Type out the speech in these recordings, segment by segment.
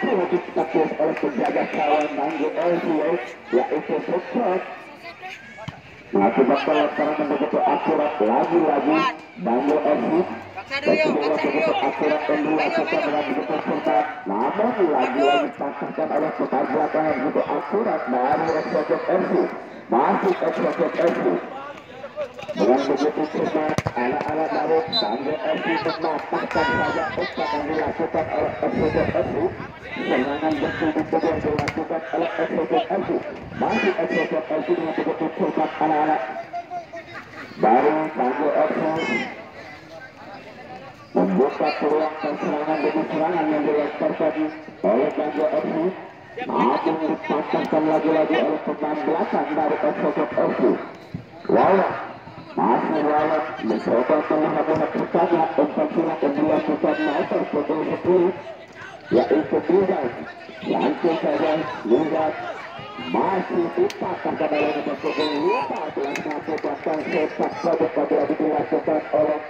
masih ditepis oleh penjaga kawan Banggu LCA yaitu Sukses mengakibatkan yang begitu akurat lagi-lagi Banggu FC akurat dan dilakukan begitu belakang yang begitu akurat dari Exotic FC masih Exotic FC dengan begitu cermat ala-ala Bangga FC mematahkan saja umpan yang dilakukan oleh Exotic FC serangan yang dilakukan oleh Exotic FC masih Exotic FC dengan begitu cermat ala-ala baru Bangga FC membuka peluang dan demi serangan yang dilakukan oleh Bangga FC namun dipatahkan lagi-lagi oleh pemain belakang dari Exotic FC Walau masih layak mencoba menghabis-habiskannya umpan silat yang dilakukan Michael pukul 10 yaitu Lingard langsung saja Lingard masih dipasang ke dalam pukul 15 mengakibatkan sepak produk apabila dilakukan oleh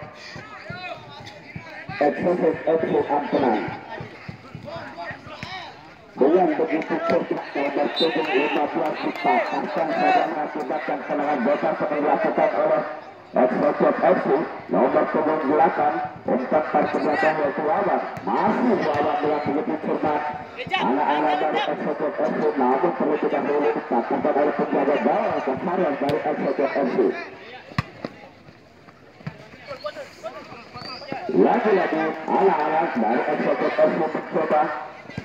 dengan begitu cerdik nomor punggung 15 dipasangkan saja mengakibatkan serangan bebas yang dilakukan oleh Exotic FC nomor punggung 8 umpan partai belakang yaitu Wawan masih Wawan dengan begitu cermat anak-anak dari Exotic FC namun perlu tidak dulu dipasangkan oleh penjaga gawang dari Exotic FC lagi-lagi anak-anak dari Exotic FC mencoba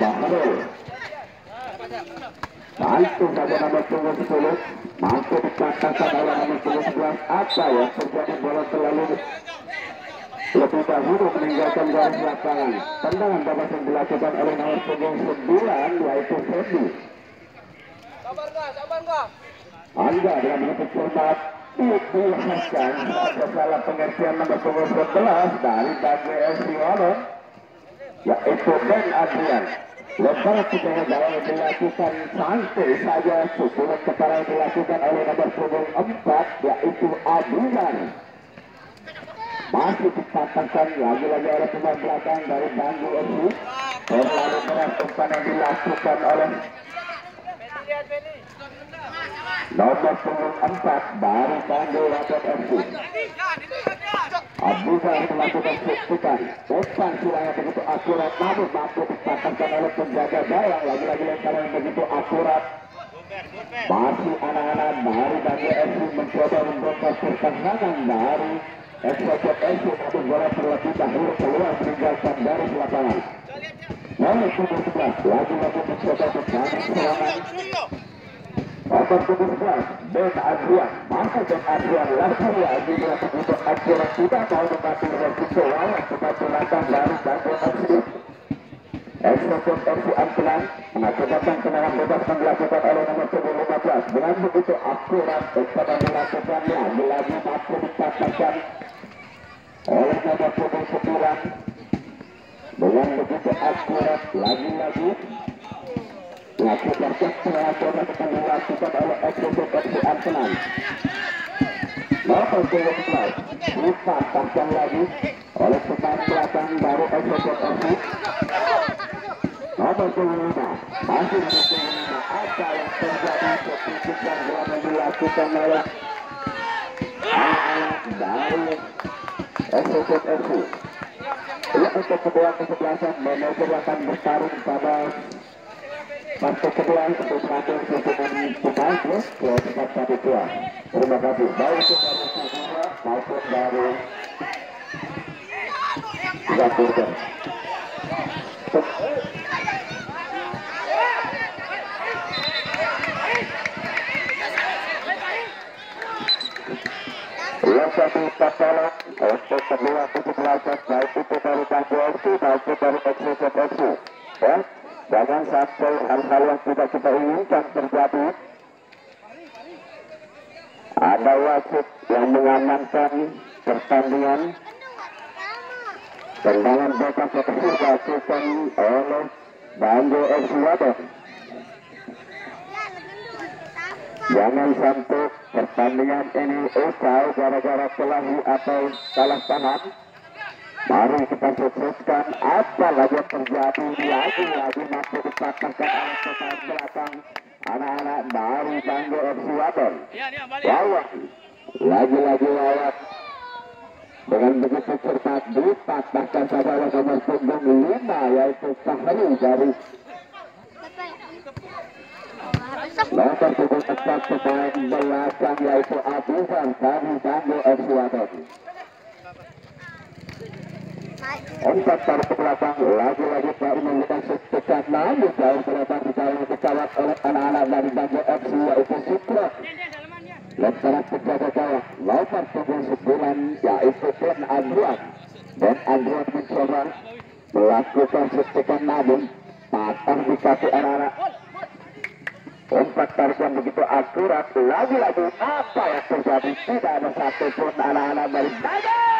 Bahrul Langsung saja nomor punggung 10 Mampu dikatakan oleh nomor punggung 11 Apa yang terjadi bola selalu lebih dahulu meninggalkan garis lapangan Tendangan yang dilakukan nomor punggung 9 Yaitu dengan format nomor punggung 11 Dari Yaitu Ben Lepas kita dalam dilakukan santai saja Susulan kepala yang dilakukan oleh nomor punggung 4 Yaitu Adulan Masih dipatahkan lagi-lagi oleh pemain belakang dari Banggu FC Terlalu berat umpan yang dilakukan oleh nomor punggung 4 dari Banggu Rakyat FC Abu Bakar melakukan pukulan umpan silangnya begitu akurat namun mampu dipatahkan oleh penjaga gawang lagi-lagi lemparan yang begitu akurat. Masih anak-anak dari Banggu FC mencoba membongkar pertahanan dari Exotic FC namun bola terlebih dahulu keluar meninggalkan dari lapangan. Punggung 11 lagi-lagi mencoba membangun serangan Nomor punggung 11 Ben Adrian maka Ben Adrian langsung lagi melakukan untuk Adrian tidak mau mengganti resiko lawan pemain belakang dari Bangkok FC Exotic FC Ampelan mengakibatkan tendangan bebas yang dilakukan oleh nomor punggung 15 dengan begitu akurat umpan yang dilakukan lagi-lagi mampu dipatahkan oleh nomor punggung 9 dengan begitu akurat lagi-lagi bebas yang dilakukan oleh Exotic FC Arsenal. Nomor punggung 11 dipatahkan lagi oleh pemain belakang baru Exotic FC. Nomor punggung 5 masih nomor punggung 5 apa yang terjadi untuk kedua kesebelasan manajer akan bertarung pada Waktu kedua untuk terakhir susunan pemain terus ke tempat satu dua. Terima kasih. Baik itu dari Singapura maupun dari Singapura. Yang satu Tapala untuk kedua kesebelasan baik itu dari Bangku FC maupun dari Exotic FC. Ya, Jangan sampai hal-hal yang tidak kita inginkan terjadi. Ada wasit yang mengamankan pertandingan. Tendangan bebas yang dilakukan oleh Banggo FC Wadon. Jangan sampai pertandingan ini usai gara-gara kelahi atau salah paham. Mari kita sukseskan apa lagi yang terjadi? Lagi-lagi mampu dipatahkan oleh pemain belakang. Anak-anak dari Banggo FC. Lawan, lagi-lagi lawan dengan begitu cepat dipatahkan saja oleh nomor punggung lima yaitu Fahri dari nomor punggung empat pemain belakang yaitu Abizan dari Banggo FC. Empat tarik ke belakang, lagi-lagi baru memberikan setekan namun ke depan dikawal pesawat oleh anak-anak dari Banggo FC yaitu Sukro. Lemparan penjaga gawang, nomor punggung sembilan yaitu Ben Adrian. Ben Adrian mencoba melakukan setekan namun patah di kaki anak-anak. Empat tarik yang begitu akurat, lagi-lagi apa yang terjadi? Tidak ada satupun anak-anak dari Banggo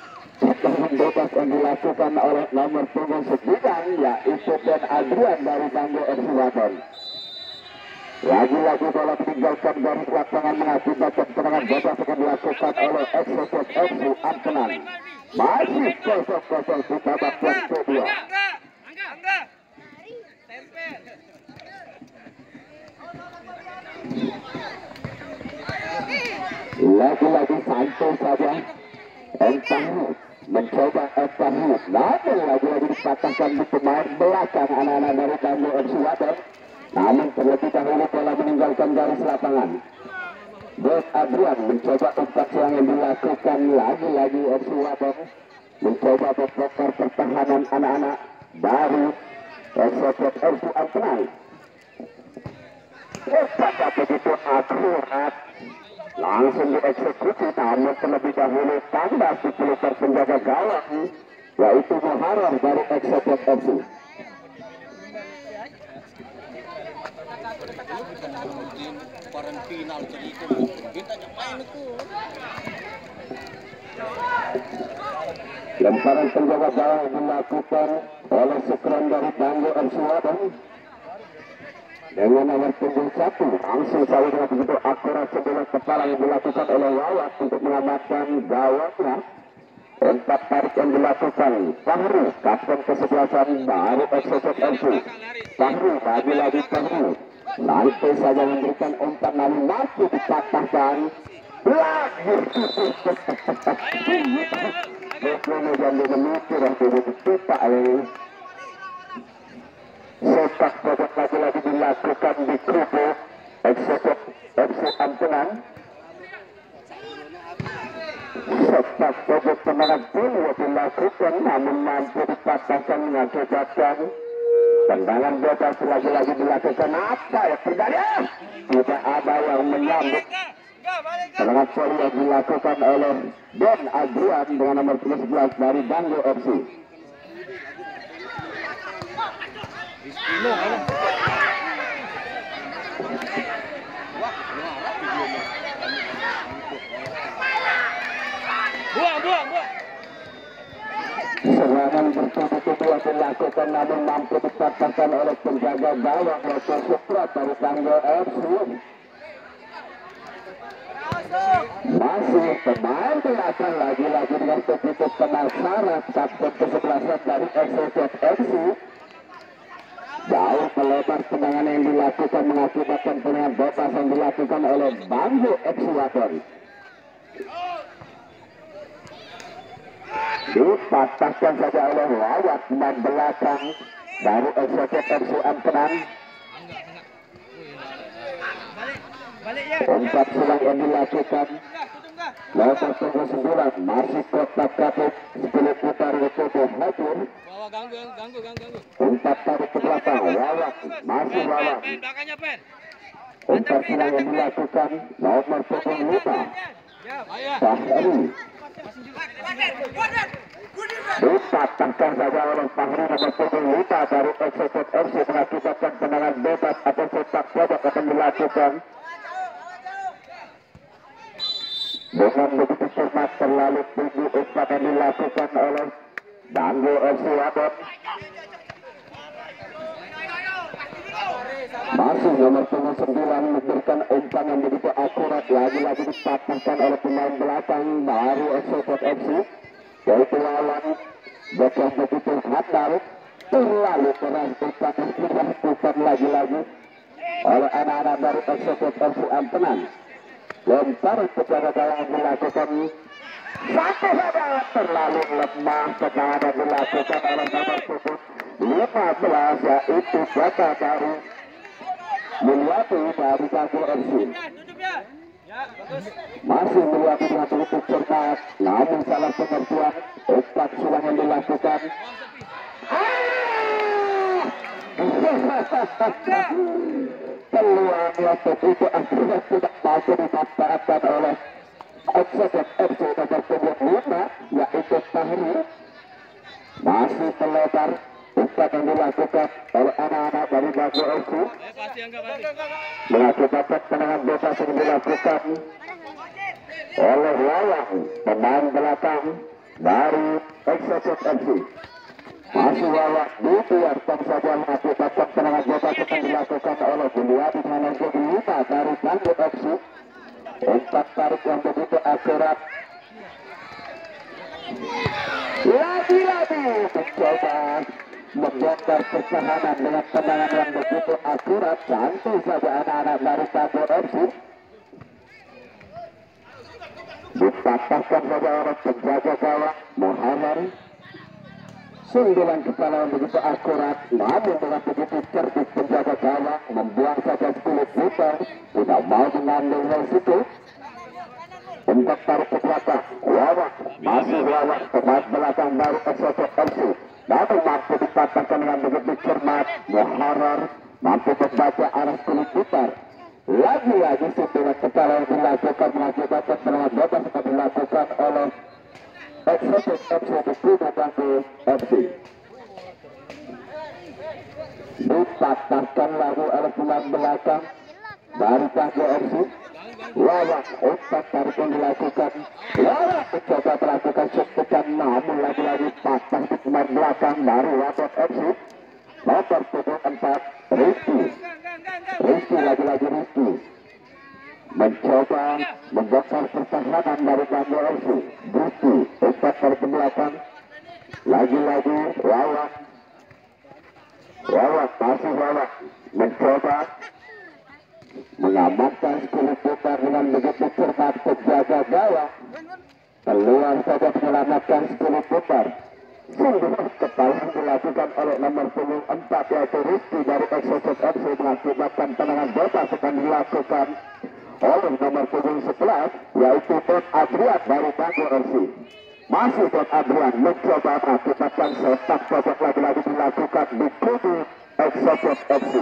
Tendangan bebas yang dilakukan oleh nomor punggung sembilan yaitu Ben Adrian dari Banggo FC Waton. Lagi-lagi bola meninggalkan garis lapangan mengakibatkan tendangan bebas yang dilakukan oleh Executive FC Ampenan. Masih kosong-kosong di babak yang kedua. Lagi-lagi santai saja. Entah mencoba Ekahus namun lagi-lagi dipatahkan di pemain belakang anak-anak dari Banggo FC Water. Namun terlebih dahulu bola meninggalkan garis lapangan. Bos Adrian mencoba umpan siang yang dilakukan lagi-lagi FC Water. Mencoba membongkar pertahanan anak-anak. Dari Eksekutif FC Ampenang Umpan begitu akurat langsung dieksekusi namun terlebih dahulu. Tambah 10 penjaga gawang. Yaitu Muharram dari FC jadi itu lemparan penjaga gawang dilakukan oleh Sukron dari Banggo Wadon dengan nomor punggung satu langsung dengan begitu akurat sebelah kepala yang dilakukan oleh Wawat untuk mengamankan gawangnya empat tarik yang dilakukan Fahri kapten kesebelasan dari Executive FC Fahri lagi-lagi Fahri santai saja memberikan umpan namun mampu dipatahkan lagi Bagaimana jangan memikir waktu itu kita ini sepak pojok lagi-lagi dilakukan di kubu eksekutif FC Ampenan sepak pojok tendangan dulu dilakukan namun mampu dipatahkan mengakibatkan tendangan bebas lagi-lagi dilakukan. Apa ya terjadi tidak ada yang menyambut. Tendangan volley yang dilakukan oleh Ben Adrian dengan nomor 11 dari Banggo FC Buang, buang, buang. Serangan bertubi-tubi yang dilakukan namun mampu dipatahkan oleh penjaga gawang yaitu Suprat dari Banggo FC. Masih pemain belakang lagi-lagi dengan begitu penasaran kapten kesebelasan dari Executive FC. Jauh melebar serangan yang dilakukan mengakibatkan serangan bebas yang dilakukan oleh Banggu Eksiator. Dipatahkan saja oleh Wayat dan belakang baru eksekutif FC tenang. Balik ya. Empat yang dilakukan. Nomor punggung masih kotak katik sepuluh putar itu hadir. Bawa ganggu, ganggu, ganggu, tarik ke belakang. Wawan masih Pen, belakangnya pen. Yang dilakukan. Nomor punggung lima Ya. Ayo. Fahri Dipatahkan saja oleh Fahri. Nomor punggung dari Executive FC mengakibatkan tendangan bebas. Atau sepak pojok akan dilakukan dengan begitu cermat terlalu tinggi umpan yang dilakukan oleh Banggo FC Abot masih nomor punggung sembilan memberikan umpan yang begitu akurat lagi-lagi dipatahkan oleh pemain belakang baru Executive FC yaitu lawan bek yang begitu handal. Terlalu keras umpan yang dilakukan lagi-lagi. Oleh anak-anak dari Executive FC Ampenan lemparan kepada gawang dilakukan satu saja terlalu lemah yang dilakukan oleh nomor punggung 15 yaitu data dari Mulyati dari Jago FC masih Mulyati dengan begitu cermat namun salah pengertian umpan silang yang dilakukan peluang yang begitu akhirnya tidak mampu dimanfaatkan oleh Executive FC nomor punggung lima yaitu Fahri masih terlebar umpan yang dilakukan oleh anak-anak dari Bago FC mengakibatkan tendangan bebas yang dilakukan oleh lawan pemain belakang dari Executive FC masih lawan dibiarkan saja mengakibatkan tendangan bebas yang dilakukan oleh Buliadi dengan nomor lima dari Bandung FC umpan tarik yang begitu akurat. Lagi-lagi mencoba membongkar pertahanan dengan tendangan yang begitu akurat. Cantik saja anak-anak dari Bandung FC dipatahkan saja oleh penjaga gawang Muhammad sundulan kepala yang begitu akurat namun dengan begitu cerdik penjaga gawang membuang saja 10 putar tidak mau mengambil resiko untuk tarik ke belakang Wawan masih Wawan pemain belakang baru Executive FC namun mampu dipatahkan dengan begitu cermat Muharar mampu membaca arah 10 putar lagi-lagi sundulan kepala yang dilakukan mengakibatkan serangan bebas dilakukan oleh FC di Kuda Bangku FC belakang dari Bangku FC lawan umpan tarik yang dilakukan. Lawan mencoba melakukan suntikan namun lagi-lagi patah di belakang. Dari Wabot FC nomor punggung 4 Rizky. Rizky lagi-lagi Rizky mencoba membongkar pertahanan dari FC Rizky umpan tarik ke belakang lagi-lagi lawan lawan masih lawan mencoba mengamankan 10 putar dengan begitu cermat penjaga gawang keluar saja menyelamatkan 10 putar sungguh kesalahan dilakukan oleh nomor punggung 4 yaitu Rizky dari Executive FC mengakibatkan tendangan bebas akan dilakukan oleh nomor punggung 11 yaitu Don Adrian dari Bangor FC masih Don Adrian mencoba mengakibatkan sepak pojok lagi-lagi dilakukan di kubu Executive FC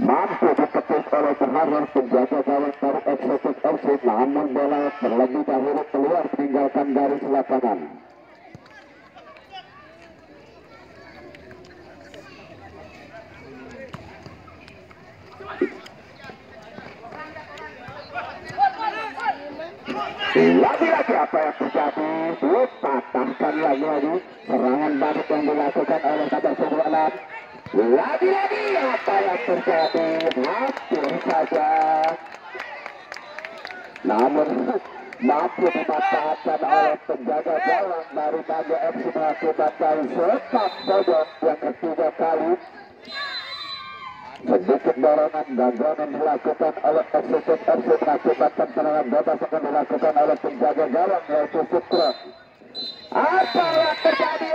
mampu diketuk oleh Muharrar penjaga gawang dari Executive FC namun bola terlebih dahulu keluar meninggalkan garis lapangan lagi-lagi apa yang terjadi dipatahkan lagi-lagi serangan balik yang dilakukan oleh kabar sebuah lagi-lagi apa yang terjadi hampir saja. Namun mampu dimanfaatkan oleh penjaga gawang dari Bago FC mengakibatkan sepak pojok yang ketiga kali sedikit dorongan gangguan yang dilakukan oleh Executive FC mengakibatkan serangan bebas akan dilakukan oleh penjaga gawang yaitu Sukro apa yang terjadi